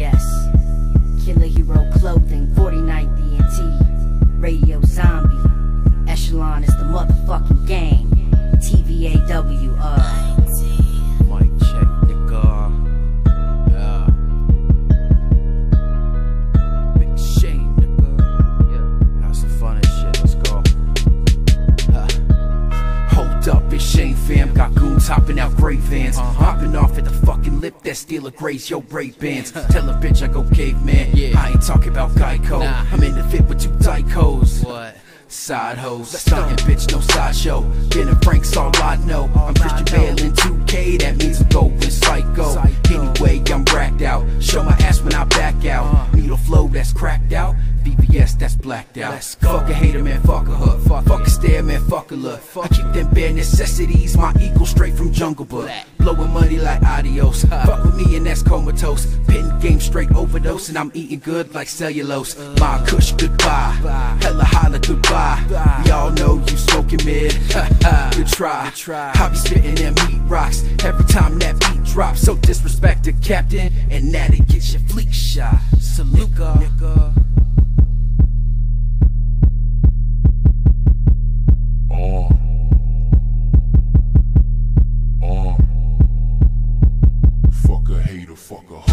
VVS, Killer Hero Clothing, 49th Ent, fam. Got goons hopping out gray vans. Hopping off at the fucking lip that steal a graze, yo, brave bands. Tell a bitch I go caveman. Yeah. I ain't talking about Geico. I'm in the fit with two Dykos. What? Side hoes, stunting bitch, no sideshow. Ben and Frank's all I know. I'm Christian Bale in 2K, that means I'm going psycho. Anyway, I'm racked out. Show my ass when I back out. Needle flow that's cracked out. VVS that's blacked out. Fuck a hater, man, fuck a hook. Fuck a stare, man, fuck a look. I keep them bare necessities, my equal straight from Jungle Book. Blowing money like adios. Fuck with me and that's comatose. Pitting game straight overdose, and I'm eating good like cellulose. My kush goodbye. Hella holla goodbye. Y'all know you smoking mid. Good try. try I be spitting them meat rocks every time that beat drops. So disrespect the captain, and that it gets your fleek Uh.